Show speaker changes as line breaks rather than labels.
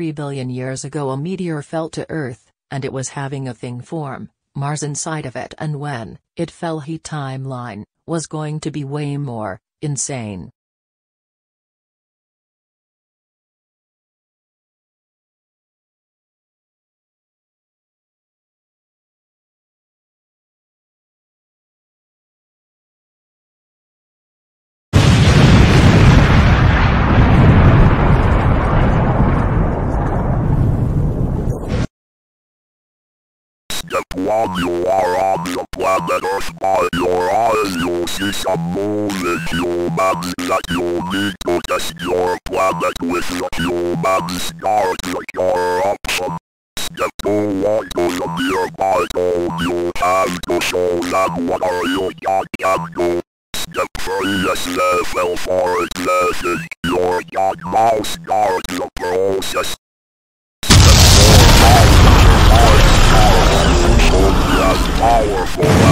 3 billion years ago a meteor fell to Earth, and it was having a thing form, Mars inside of it and when it fell he timeline, was going to be way more, insane.
Step one, you are on the planet Earth by your eyes. You see some moving humans that you need to test your planet with the humans guard your option. Step two, walk to the nearby dome. You have to show them what are you God can do. Step three, SFL for ignition. Your God mouse guard the process. Powerful.